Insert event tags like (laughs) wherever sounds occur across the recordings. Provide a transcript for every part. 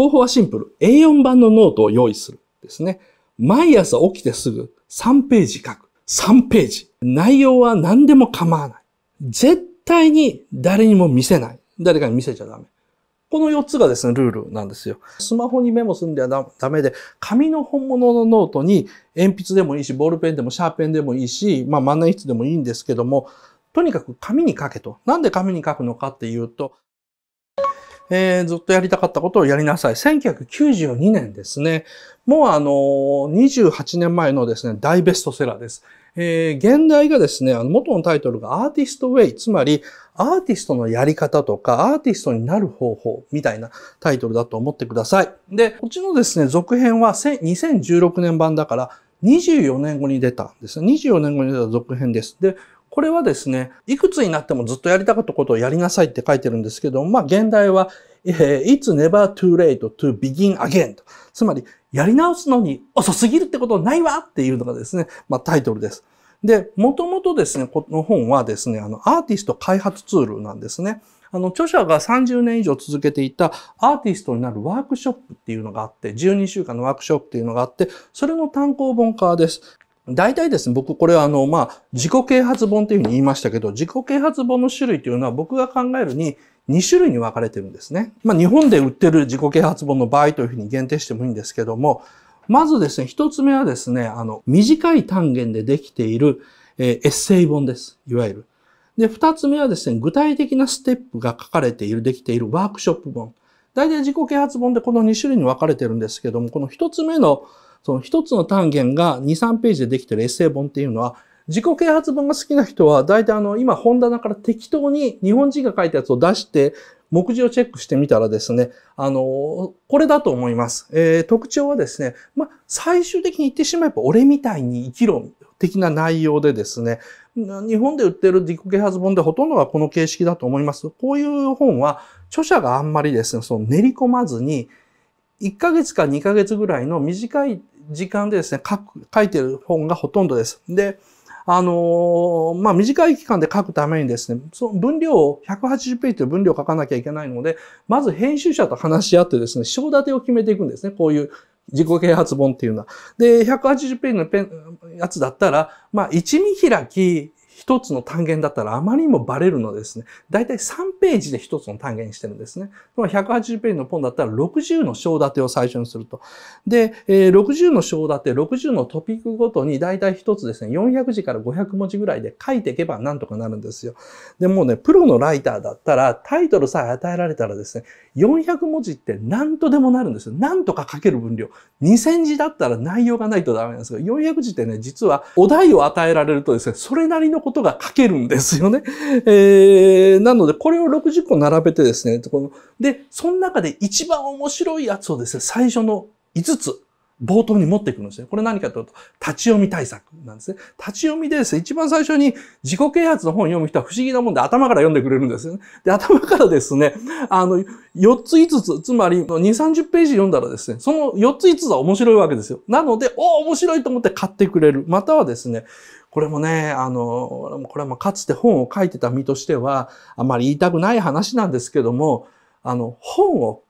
方法はシンプル。A4 版のノートを用意する。ですね。毎朝起きてすぐ3ページ書く。3ページ。内容は何でも構わない。絶対に誰にも見せない。誰かに見せちゃダメ。この4つがですね、ルールなんですよ。スマホにメモするんではダメで、紙の本物のノートに鉛筆でもいいし、ボールペンでもシャーペンでもいいし、まあ万年筆でもいいんですけども、とにかく紙に書けと。なんで紙に書くのかっていうと、えー、ずっとやりたかったことをやりなさい。1992年ですね。もうあの28年前のですね、大ベストセラーです。えー、現代がですね、あの元のタイトルがアーティストウェイ、つまりアーティストのやり方とか、アーティストになる方法みたいなタイトルだと思ってください。で、こっちのですね、続編は2016年版だから24年後に出たんですね。24年後に出た続編です。で、これはですね、いくつになってもずっとやりたかったことをやりなさいって書いてるんですけど、まあ、現代は、It's never too late to begin again。つまり、やり直すのに遅すぎるってことないわっていうのがですね、まあ、タイトルです。で、もともとですね、この本はですね、あの、アーティスト開発ツールなんですね。あの、著者が30年以上続けていたアーティストになるワークショップっていうのがあって、12週間のワークショップっていうのがあって、それの単行本化です。大体ですね、僕これはあの、まあ、自己啓発本っていうふうに言いましたけど、自己啓発本の種類というのは僕が考えるに2種類に分かれてるんですね。まあ、日本で売ってる自己啓発本の場合というふうに限定してもいいんですけども、まずですね、一つ目はですね、あの、短い単元でできている、えー、エッセイ本です。いわゆる。で、二つ目はですね、具体的なステップが書かれている、できているワークショップ本。大体自己啓発本でこの2種類に分かれてるんですけども、この一つ目のその一つの単元が2、3ページでできてるエッセイ本っていうのは、自己啓発本が好きな人は、大体あの、今本棚から適当に日本人が書いたやつを出して、目次をチェックしてみたらですね、あの、これだと思います。えー、特徴はですね、まあ、最終的に言ってしまえば、俺みたいに生きろ的な内容でですね、日本で売ってる自己啓発本でほとんどがこの形式だと思います。こういう本は、著者があんまりですね、その練り込まずに、1ヶ月か2ヶ月ぐらいの短い時間でですね、書く、書いてる本がほとんどです。で、あのー、まあ、短い期間で書くためにですね、その分量を180ページという分量を書かなきゃいけないので、まず編集者と話し合ってですね、章立てを決めていくんですね。こういう自己啓発本っていうのは。で、180ページのペン、やつだったら、まあ、一見開き、一つの単元だったらあまりにもバレるのですね。だいたい3ページで一つの単元にしてるんですね。180ページの本だったら60の章立てを最初にすると。で、60の章立て、60のトピックごとにだいたい一つですね、400字から500文字ぐらいで書いていけばなんとかなるんですよ。でもね、プロのライターだったらタイトルさえ与えられたらですね、400文字って何とでもなるんですよ。何とか書ける分量。2000字だったら内容がないとダメなんですが、400字ってね、実はお題を与えられるとですね、それなりのことことが書けるんですよね。えー、なので、これを60個並べてですね、こので、その中で一番面白いやつをですね、最初の5つ、冒頭に持っていくんですね。これ何かというと、立ち読み対策なんですね。立ち読みでですね、一番最初に自己啓発の本を読む人は不思議なもんで頭から読んでくれるんですよね。で、頭からですね、あの、4つ5つ、つまり2、30ページ読んだらですね、その4つ5つは面白いわけですよ。なので、お面白いと思って買ってくれる。またはですね、これもね、あの、これもかつて本を書いてた身としては、あまり言いたくない話なんですけども、あの、本を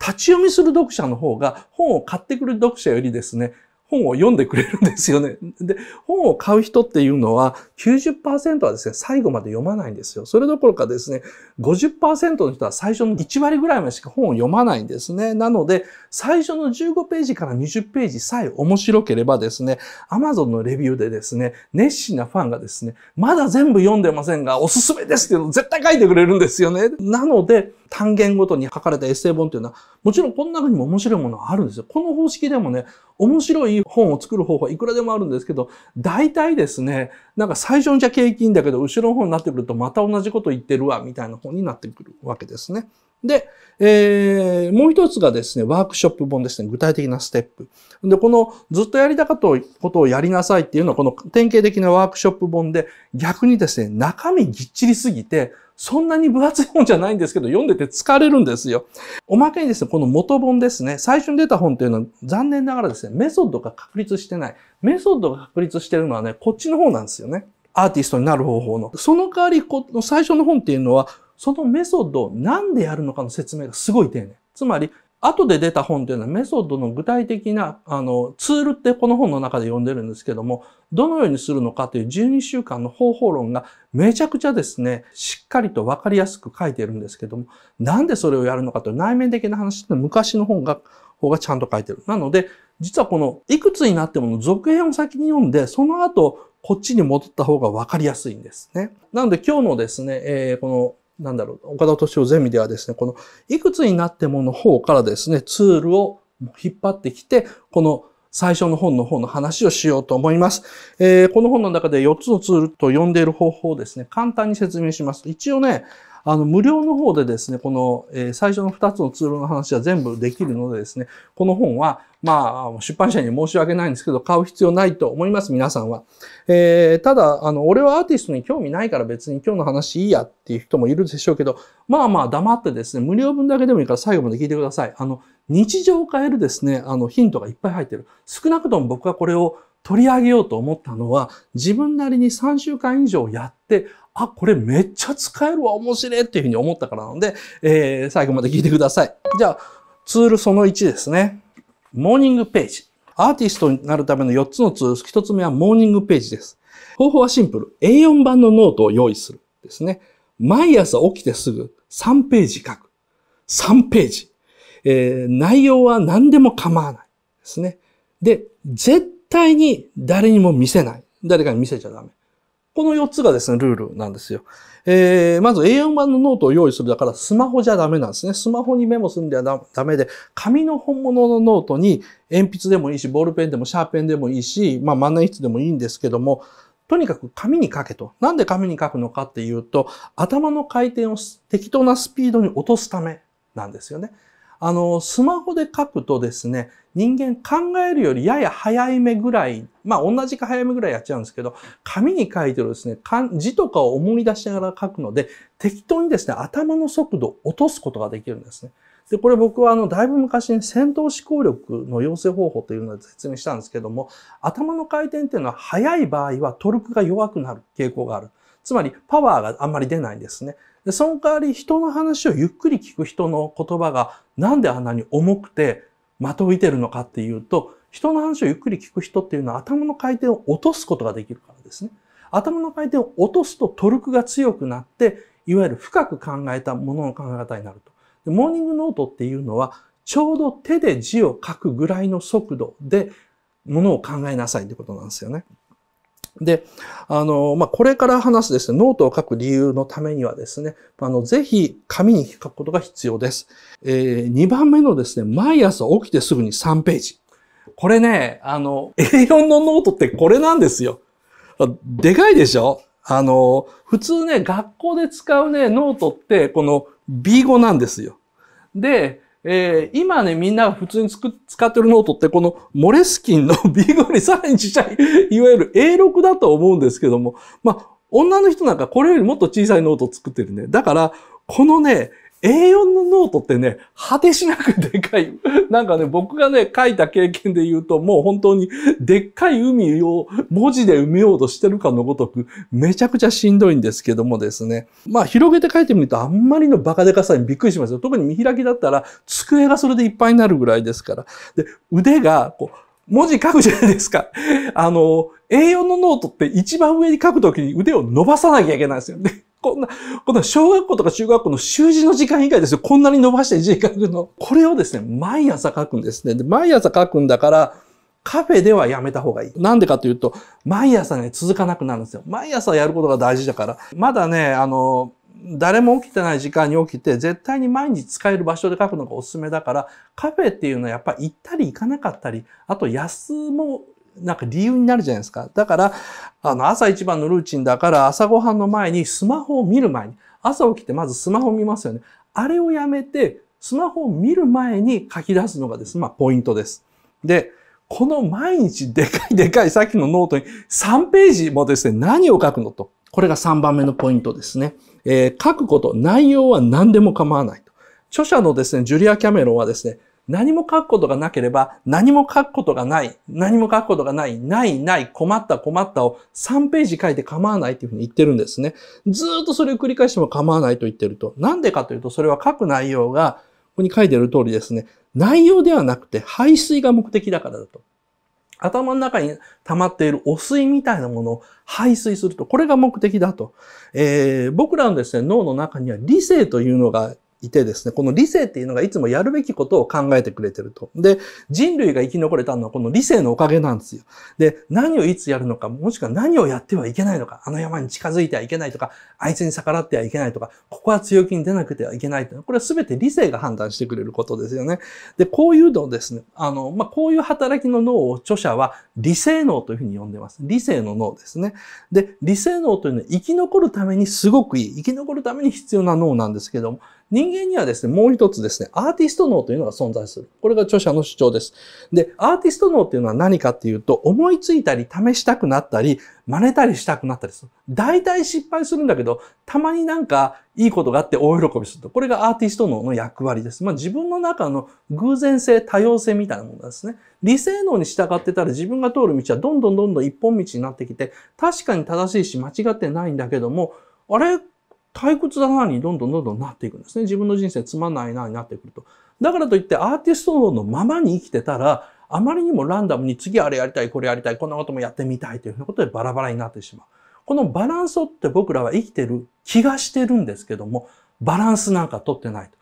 立ち読みする読者の方が本を買ってくる読者よりですね、本を読んでくれるんですよね。で、本を買う人っていうのは90%はですね、最後まで読まないんですよ。それどころかですね、50%の人は最初の1割ぐらいまでしか本を読まないんですね。なので、最初の15ページから20ページさえ面白ければですね、Amazon のレビューでですね、熱心なファンがですね、まだ全部読んでませんが、おすすめですっていうのを絶対書いてくれるんですよね。なので、単元ごとに書かれたエッセイ本というのは、もちろんこの中にも面白いものがあるんですよ。この方式でもね、面白い本を作る方法はいくらでもあるんですけど、大体ですね、なんか最初にじゃ景気いいんだけど、後ろの方になってくるとまた同じこと言ってるわ、みたいな本になってくるわけですね。で、えー、もう一つがですね、ワークショップ本ですね。具体的なステップ。で、このずっとやりたかったことをやりなさいっていうのは、この典型的なワークショップ本で、逆にですね、中身ぎっちりすぎて、そんなに分厚い本じゃないんですけど、読んでて疲れるんですよ。おまけにですね、この元本ですね、最初に出た本っていうのは残念ながらですね、メソッドが確立してない。メソッドが確立してるのはね、こっちの方なんですよね。アーティストになる方法の。その代わり、この最初の本っていうのは、そのメソッドを何でやるのかの説明がすごい丁寧。つまり、後で出た本というのはメソッドの具体的なあのツールってこの本の中で読んでるんですけども、どのようにするのかという12週間の方法論がめちゃくちゃですね、しっかりとわかりやすく書いてるんですけども、なんでそれをやるのかという内面的な話って昔の本が、方がちゃんと書いてる。なので、実はこのいくつになってもの続編を先に読んで、その後こっちに戻った方がわかりやすいんですね。なので今日のですね、えー、このなんだろう、岡田敏夫ゼミではですね、このいくつになってもの方からですね、ツールを引っ張ってきて、この最初の本の方の話をしようと思います。えー、この本の中で4つのツールと呼んでいる方法をですね、簡単に説明します。一応ね、あの、無料の方でですね、この、え、最初の2つのツールの話は全部できるのでですね、この本は、まあ、出版社に申し訳ないんですけど、買う必要ないと思います、皆さんは。えー、ただ、あの、俺はアーティストに興味ないから別に今日の話いいやっていう人もいるでしょうけど、まあまあ黙ってですね、無料分だけでもいいから最後まで聞いてください。あの、日常を変えるですね、あの、ヒントがいっぱい入ってる。少なくとも僕はこれを取り上げようと思ったのは、自分なりに3週間以上やって、あ、これめっちゃ使えるわ、面白いっていうふうに思ったからなので、えー、最後まで聞いてください。じゃあ、ツールその1ですね。モーニングページ。アーティストになるための4つのツール。1つ目はモーニングページです。方法はシンプル。A4 版のノートを用意する。ですね。毎朝起きてすぐ3ページ書く。3ページ。えー、内容は何でも構わない。ですね。で、絶対に誰にも見せない。誰かに見せちゃダメ。この4つがですね、ルールなんですよ。えー、まず A4 版のノートを用意するだからスマホじゃダメなんですね。スマホにメモするんではダメで、紙の本物のノートに鉛筆でもいいし、ボールペンでもシャーペンでもいいし、まあ万年筆でもいいんですけども、とにかく紙に書けと。なんで紙に書くのかっていうと、頭の回転を適当なスピードに落とすためなんですよね。あの、スマホで書くとですね、人間考えるよりやや早い目ぐらい、まあ同じか早い目ぐらいやっちゃうんですけど、紙に書いてるですね、字とかを思い出しながら書くので、適当にですね、頭の速度を落とすことができるんですね。で、これ僕はあの、だいぶ昔に戦闘思考力の養成方法というのを説明したんですけども、頭の回転っていうのは速い場合はトルクが弱くなる傾向がある。つまり、パワーがあんまり出ないんですね。で、その代わり人の話をゆっくり聞く人の言葉がなんであんなに重くて的を射てるのかっていうと、人の話をゆっくり聞く人っていうのは頭の回転を落とすことができるからですね。頭の回転を落とすとトルクが強くなって、いわゆる深く考えたものの考え方になると。でモーニングノートっていうのは、ちょうど手で字を書くぐらいの速度でものを考えなさいってことなんですよね。で、あの、まあ、これから話すですね、ノートを書く理由のためにはですね、あの、ぜひ紙に書くことが必要です。えー、2番目のですね、毎朝起きてすぐに3ページ。これね、あの、A4 のノートってこれなんですよ。でかいでしょ？あの、普通ね、学校で使うね、ノートって、この B5 なんですよ。で、えー、今ね、みんな普通に使ってるノートって、このモレスキンの B5 よりさらにちっちゃい、いわゆる A6 だと思うんですけども、まあ、女の人なんかこれよりもっと小さいノートを作ってるね。だから、このね、A4 のノートってね、果てしなくでかい。(laughs) なんかね、僕がね、書いた経験で言うと、もう本当にでっかい海を文字で埋めようとしてるかのごとく、めちゃくちゃしんどいんですけどもですね。まあ、広げて書いてみると、あんまりのバカでかさにびっくりしますよ。特に見開きだったら、机がそれでいっぱいになるぐらいですから。で、腕が、こう、文字書くじゃないですか。あの、A4 のノートって一番上に書くときに腕を伸ばさなきゃいけないんですよ。ね。こんな、こんな小学校とか中学校の習字の時間以外ですよ。こんなに伸ばして字書くの。これをですね、毎朝書くんですね。で、毎朝書くんだから、カフェではやめた方がいい。なんでかというと、毎朝ね、続かなくなるんですよ。毎朝やることが大事だから。まだね、あの、誰も起きてない時間に起きて、絶対に毎日使える場所で書くのがおすすめだから、カフェっていうのはやっぱり行ったり行かなかったり、あと休もなんか理由になるじゃないですか。だから、あの、朝一番のルーチンだから、朝ごはんの前にスマホを見る前に、朝起きてまずスマホを見ますよね。あれをやめて、スマホを見る前に書き出すのがですね、まあ、ポイントです。で、この毎日でかいでかいさっきのノートに3ページもですね、何を書くのと。これが3番目のポイントですね。えー、書くこと、内容は何でも構わないと。著者のですね、ジュリア・キャメロンはですね、何も書くことがなければ、何も書くことがない、何も書くことがない、ない、ない、困った、困ったを3ページ書いて構わないというふうに言ってるんですね。ずっとそれを繰り返しても構わないと言ってると。なんでかというと、それは書く内容がここに書いてある通りですね、内容ではなくて排水が目的だからだと。頭の中に溜まっている汚水みたいなものを排水すると、これが目的だと。えー、僕らのですね、脳の中には理性というのがいてですね、この理性っていうのがいつもやるべきことを考えてくれてると。で、人類が生き残れたのはこの理性のおかげなんですよ。で、何をいつやるのか、もしくは何をやってはいけないのか、あの山に近づいてはいけないとか、あいつに逆らってはいけないとか、ここは強気に出なくてはいけないとこれは全て理性が判断してくれることですよね。で、こういうのをですね、あの、まあ、こういう働きの脳を著者は理性脳というふうに呼んでます。理性の脳ですね。で、理性脳というのは生き残るためにすごくいい、生き残るために必要な脳なんですけども、人間にはですね、もう一つですね、アーティスト脳というのが存在する。これが著者の主張です。で、アーティスト脳っていうのは何かっていうと、思いついたり試したくなったり、真似たりしたくなったりする。大体失敗するんだけど、たまになんかいいことがあって大喜びすると。これがアーティスト脳の役割です。まあ自分の中の偶然性、多様性みたいなものですね。理性脳に従ってたら自分が通る道はどんどんどんどん一本道になってきて、確かに正しいし間違ってないんだけども、あれ？退屈だなにどんどんどんどんなっていくんですね。自分の人生つまんないなになってくると。だからといってアーティストのままに生きてたら、あまりにもランダムに次あれやりたい、これやりたい、こんなこともやってみたいというふうなことでバラバラになってしまう。このバランスをって僕らは生きてる気がしてるんですけども、バランスなんか取ってないと。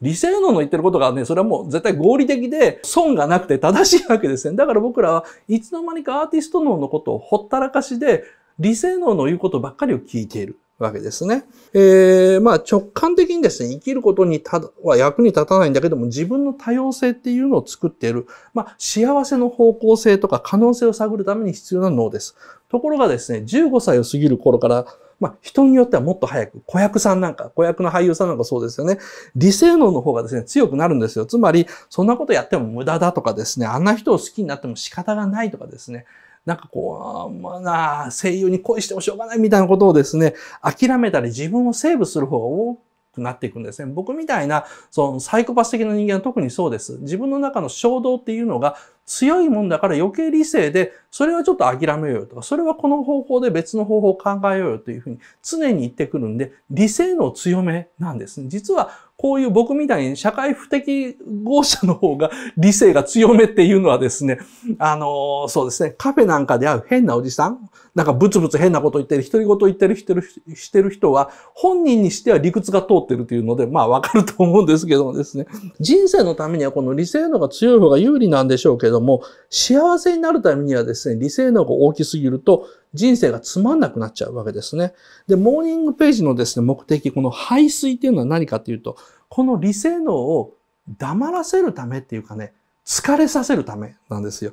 理性能の言ってることがね、それはもう絶対合理的で損がなくて正しいわけですね。だから僕らはいつの間にかアーティスト脳のことをほったらかしで、理性能の言うことばっかりを聞いている。わけですね。えー、まあ直感的にですね、生きることにたは役に立たないんだけども、自分の多様性っていうのを作っている、まあ幸せの方向性とか可能性を探るために必要な脳です。ところがですね、15歳を過ぎる頃から、まあ、人によってはもっと早く、子役さんなんか、子役の俳優さんなんかそうですよね。理性能の方がですね、強くなるんですよ。つまり、そんなことやっても無駄だとかですね、あんな人を好きになっても仕方がないとかですね、なんかこう、まあな、声優に恋してもしょうがないみたいなことをですね、諦めたり自分をセーブする方が多くなっていくんですね。僕みたいな、そのサイコパス的な人間は特にそうです。自分の中の衝動っていうのが強いもんだから余計理性で、それはちょっと諦めようよとか、それはこの方法で別の方法を考えようよというふうに常に言ってくるんで、理性の強めなんですね。実はこういう僕みたいに社会不適合者の方が理性が強めっていうのはですね、あのそうですね、カフェなんかで会う変なおじさん、なんかブツブツ変なこと言ってる、独り言言ってるしてるしてる人は、本人にしては理屈が通ってるというので、まあわかると思うんですけどもですね、人生のためにはこの理性脳が強い方が有利なんでしょうけども、幸せになるためにはですね、理性脳が大きすぎると、人生がつまんなくなっちゃうわけですね。で、モーニングページのですね、目的、この排水っていうのは何かっていうと、この理性脳を黙らせるためっていうかね、疲れさせるためなんですよ。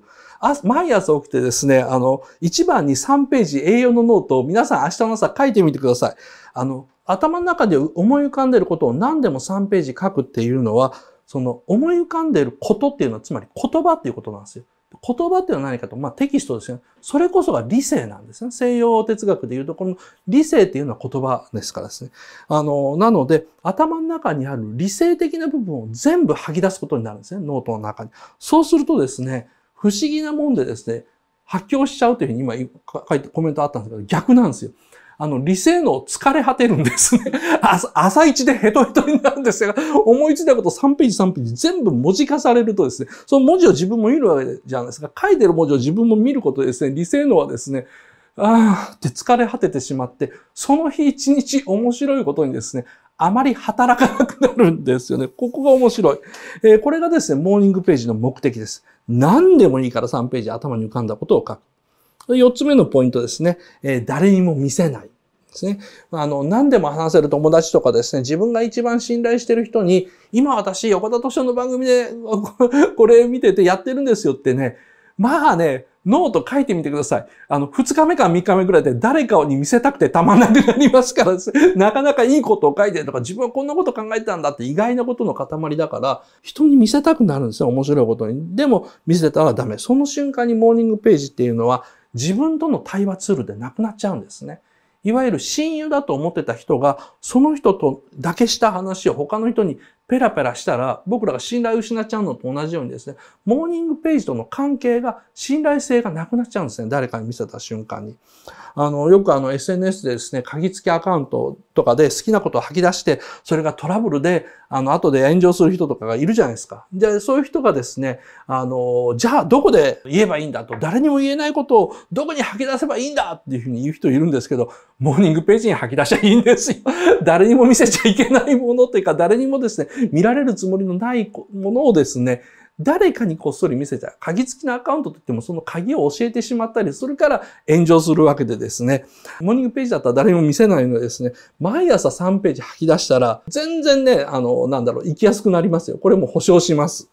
毎朝起きてですね、あの、1番に3ページ A4 のノートを皆さん明日の朝書いてみてください。あの、頭の中で思い浮かんでることを何でも3ページ書くっていうのは、その思い浮かんでいることっていうのはつまり言葉っていうことなんですよ。言葉っていうのは何かと、まあテキストですよね。それこそが理性なんですね。西洋哲学でいうと、この理性っていうのは言葉ですからですね。あの、なので、頭の中にある理性的な部分を全部吐き出すことになるんですね。ノートの中に。そうするとですね、不思議なもんでですね、発狂しちゃうというふうに今書いてコメントあったんですけど、逆なんですよ。あの、理性の疲れ果てるんですね。(laughs) 朝一でヘトヘトになるんですが、思いついたこと3ページ3ページ全部文字化されるとですね、その文字を自分も見るわけじゃないですか。書いてる文字を自分も見ることでですね、理性のはですね、ああって疲れ果ててしまって、その日一日面白いことにですね、あまり働かなくなるんですよね。ここが面白い。えー、これがですね、モーニングページの目的です。何でもいいから3ページ頭に浮かんだことを書く。四つ目のポイントですね。えー、誰にも見せない。ですね。あの、何でも話せる友達とかですね、自分が一番信頼してる人に、今私、岡田斗司夫の番組で (laughs) これ見ててやってるんですよってね、まあね、ノート書いてみてください。あの、二日目か三日目ぐらいで誰かに見せたくてたまんなくなりますからす。なかなかいいことを書いてるとか、自分はこんなこと考えてたんだって意外なことの塊だから、人に見せたくなるんですよ。面白いことに。でも、見せたらダメ。その瞬間にモーニングページっていうのは、自分との対話ツールでなくなっちゃうんですね。いわゆる親友だと思ってた人が、その人とだけした話を他の人にペラペラしたら僕らが信頼を失っちゃうのと同じようにですね、モーニングページとの関係が信頼性がなくなっちゃうんですね。誰かに見せた瞬間に。あの、よくあの SNS でですね、鍵付きアカウントとかで好きなことを吐き出して、それがトラブルで、あの、後で炎上する人とかがいるじゃないですか。で、そういう人がですね、あの、じゃあどこで言えばいいんだと、誰にも言えないことをどこに吐き出せばいいんだっていうふうに言う人いるんですけど、モーニングページに吐き出しゃいいんですよ。誰にも見せちゃいけないものというか、誰にもですね、見られるつもりのないものをですね、誰かにこっそり見せちゃう。鍵付きのアカウントといってもその鍵を教えてしまったりするから炎上するわけでですね。モーニングページだったら誰も見せないのでですね、毎朝3ページ吐き出したら全然ね、あの、なんだろう、行きやすくなりますよ。これも保証します。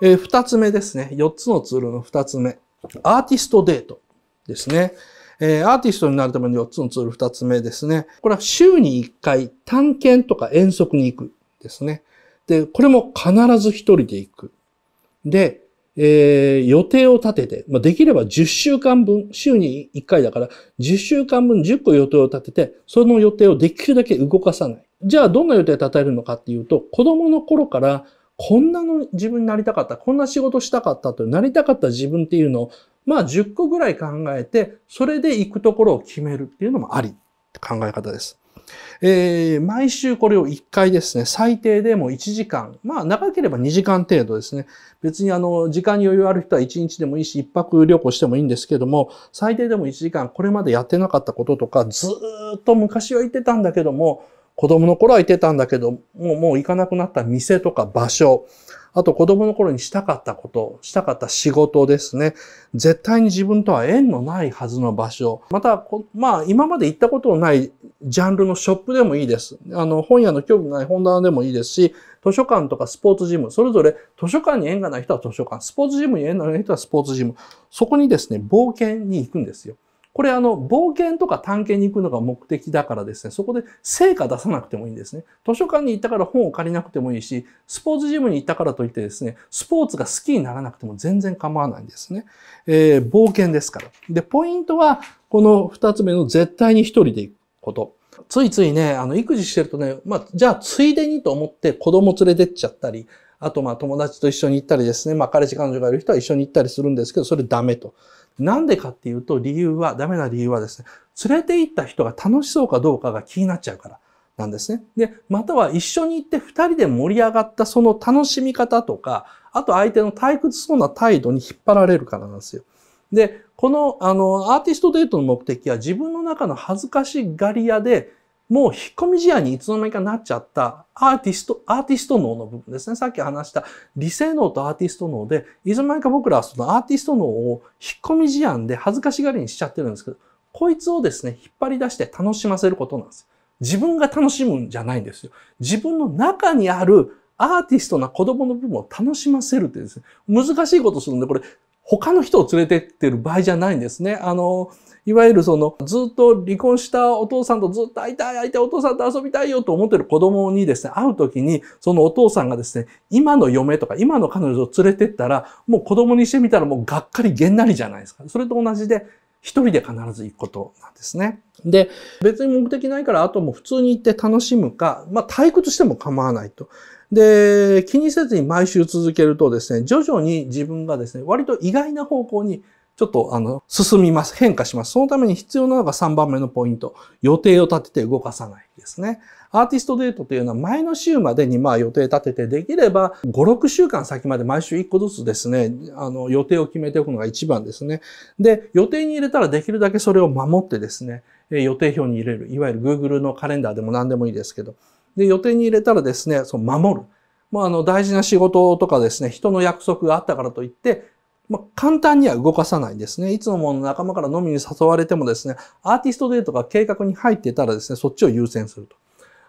えー、2つ目ですね。4つのツールの2つ目。アーティストデートですね。えー、アーティストになるための4つのツール2つ目ですね。これは週に1回探検とか遠足に行くですね。で、これも必ず1人で行く。で、えー、予定を立てて、まあ、できれば10週間分、週に1回だから、10週間分10個予定を立てて、その予定をできるだけ動かさない。じゃあ、どんな予定を立てるのかっていうと、子供の頃から、こんなの自分になりたかった、こんな仕事したかったと、なりたかった自分っていうのを、まあ10個ぐらい考えて、それで行くところを決めるっていうのもあり考え方です。えー、毎週これを1回ですね、最低でも1時間、まあ長ければ2時間程度ですね。別にあの、時間に余裕ある人は1日でもいいし、1泊旅行してもいいんですけども、最低でも1時間、これまでやってなかったこととか、ずっと昔は言ってたんだけども、子供の頃は言ってたんだけど、もうもう行かなくなった店とか場所、あと子供の頃にしたかったこと、したかった仕事ですね。絶対に自分とは縁のないはずの場所。また、まあ今まで行ったことのないジャンルのショップでもいいです。あの、本屋の興味のない本棚でもいいですし、図書館とかスポーツジム、それぞれ図書館に縁がない人は図書館、スポーツジムに縁がない人はスポーツジム。そこにですね、冒険に行くんですよ。これあの、冒険とか探検に行くのが目的だからですね、そこで成果出さなくてもいいんですね。図書館に行ったから本を借りなくてもいいし、スポーツジムに行ったからといってですね、スポーツが好きにならなくても全然構わないんですね。えー、冒険ですから。で、ポイントは、この二つ目の絶対に一人で行くこと。ついついね、あの、育児してるとね、まあ、じゃあ、ついでにと思って子供連れてっちゃったり、あと、まあ、友達と一緒に行ったりですね、まあ、彼氏彼女がいる人は一緒に行ったりするんですけど、それダメと。なんでかっていうと、理由は、ダメな理由はですね、連れて行った人が楽しそうかどうかが気になっちゃうからなんですね。で、または一緒に行って二人で盛り上がったその楽しみ方とか、あと相手の退屈そうな態度に引っ張られるからなんですよ。で、この、あの、アーティストデートの目的は自分の中の恥ずかしがり屋で、もう引っ込み思案にいつの間にかなっちゃったアーティスト、アーティスト脳の部分ですね。さっき話した理性脳とアーティスト脳で、いつの間にか僕らはそのアーティスト脳を引っ込み思案で恥ずかしがりにしちゃってるんですけど、こいつをですね、引っ張り出して楽しませることなんです。自分が楽しむんじゃないんですよ。自分の中にあるアーティストな子供の部分を楽しませるってですね、難しいことするんで、これ他の人を連れてってる場合じゃないんですね。あの、いわゆるその、ずっと離婚したお父さんとずっと会いたい会いたいお父さんと遊びたいよと思ってる子供にですね、会うときに、そのお父さんがですね、今の嫁とか今の彼女を連れてったら、もう子供にしてみたらもうがっかりげんなりじゃないですか。それと同じで、一人で必ず行くことなんですね。で、別に目的ないから、あとも普通に行って楽しむか、まあ退屈しても構わないと。で、気にせずに毎週続けるとですね、徐々に自分がですね、割と意外な方向にちょっとあの、進みます。変化します。そのために必要なのが3番目のポイント。予定を立てて動かさないですね。アーティストデートというのは前の週までにまあ予定立ててできれば5、6週間先まで毎週1個ずつですね、あの予定を決めておくのが一番ですね。で、予定に入れたらできるだけそれを守ってですね、予定表に入れる。いわゆる Google のカレンダーでも何でもいいですけど。で、予定に入れたらですね、その守る。もうあの大事な仕事とかですね、人の約束があったからといって、まあ、簡単には動かさないんですね。いつのもの仲間から飲みに誘われてもですね、アーティストデートが計画に入ってたらですね、そっちを優先すると。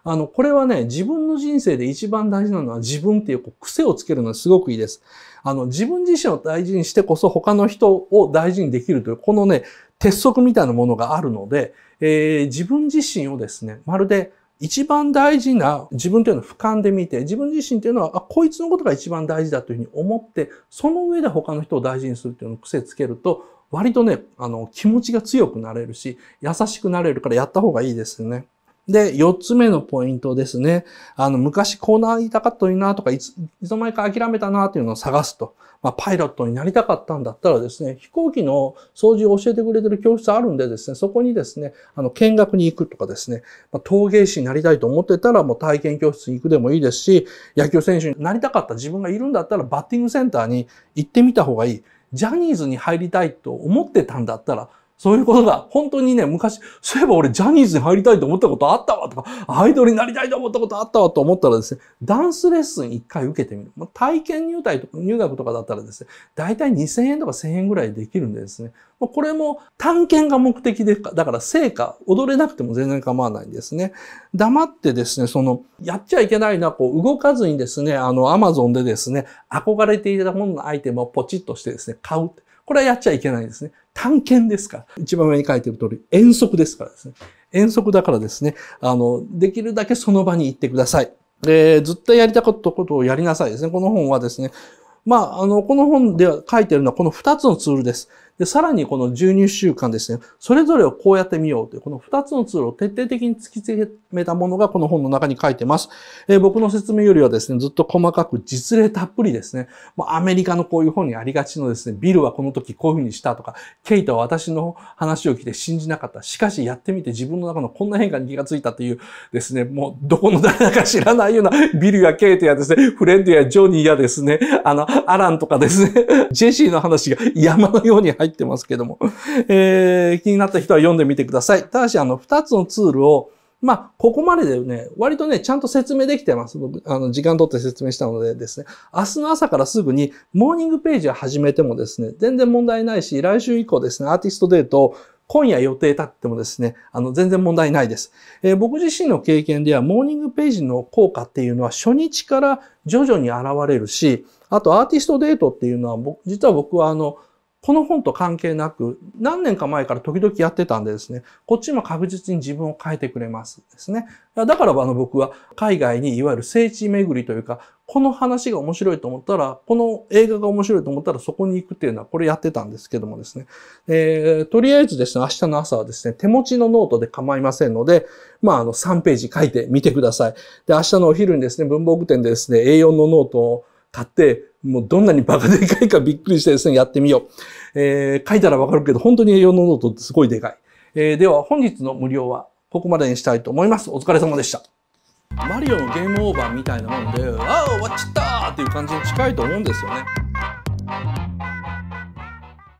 あの、これはね、自分の人生で一番大事なのは自分っていうこう癖をつけるのはすごくいいです。あの、自分自身を大事にしてこそ他の人を大事にできるという、このね、鉄則みたいなものがあるので、えー、自分自身をですね、まるで一番大事な自分というのを俯瞰で見て、自分自身というのは、あ、こいつのことが一番大事だというふうに思って、その上で他の人を大事にするというのを癖つけると、割とね、あの、気持ちが強くなれるし、優しくなれるからやった方がいいですよね。で、四つ目のポイントですね。あの、昔こうなりたかったのになとか、いつ、いつの間にか諦めたなっていうのを探すと。まあ、パイロットになりたかったんだったらですね、飛行機の掃除を教えてくれてる教室あるんでですね、そこにですね、あの、見学に行くとかですね、まあ、陶芸師になりたいと思ってたらもう体験教室に行くでもいいですし、野球選手になりたかった自分がいるんだったらバッティングセンターに行ってみた方がいい。ジャニーズに入りたいと思ってたんだったら、そういうことが、本当にね、昔、そういえば俺ジャニーズに入りたいと思ったことあったわとか、アイドルになりたいと思ったことあったわと思ったらですね、ダンスレッスン一回受けてみる。ま、体験入隊とか、入学とかだったらですね、だいたい2000円とか1000円ぐらいできるんでですね、ま、これも探検が目的で、だから成果、踊れなくても全然構わないんですね。黙ってですね、その、やっちゃいけないのは、こう、動かずにですね、あの、アマゾンでですね、憧れていたもののアイテムをポチッとしてですね、買う。これはやっちゃいけないですね。探検ですから。一番上に書いてる通り、遠足ですからですね。遠足だからですね。あの、できるだけその場に行ってください。で、ずっとやりたかったことをやりなさいですね。この本はですね。まあ、あの、この本では書いてるのはこの2つのツールです。で、さらにこの12週間ですね、それぞれをこうやってみようという、この2つのツールを徹底的に突き詰めたものがこの本の中に書いてます。えー、僕の説明よりはですね、ずっと細かく実例たっぷりですね、もうアメリカのこういう本にありがちのですね、ビルはこの時こういうふうにしたとか、ケイトは私の話を聞いて信じなかった。しかしやってみて自分の中のこんな変化に気がついたというですね、もうどこの誰だか知らないようなビルやケイトやですね、フレンドやジョニーやですね、あの、アランとかですね、ジェシーの話が山のように入ってますけども、(laughs) えー、気になった人は読んでみてください。ただし、あの、二つのツールを、まあ、ここまででね、割とね、ちゃんと説明できてます。僕、あの、時間取って説明したのでですね、明日の朝からすぐに、モーニングページを始めてもですね、全然問題ないし、来週以降ですね、アーティストデートを今夜予定立ってもですね、あの、全然問題ないです。えー、僕自身の経験では、モーニングページの効果っていうのは初日から徐々に現れるし、あとアーティストデートっていうのは、僕実は僕はあの、この本と関係なく、何年か前から時々やってたんでですね、こっちも確実に自分を変えてくれますですね。だからあの僕は海外にいわゆる聖地巡りというか、この話が面白いと思ったら、この映画が面白いと思ったらそこに行くっていうのはこれやってたんですけどもですね。えー、とりあえずですね、明日の朝はですね、手持ちのノートで構いませんので、まああの3ページ書いてみてください。で、明日のお昼にですね、文房具店でですね、A4 のノートを買って、もうどんなにバカでかいかびっくりしてですね、やってみよう。えー、書いたらわかるけど、本当に A4 のノートってすごいでかい。えー、では、本日の無料はここまでにしたいと思います。お疲れ様でした。マリオのゲームオーバーみたいなもんで、ああ、終わっちゃったっていう感じに近いと思うんですよね。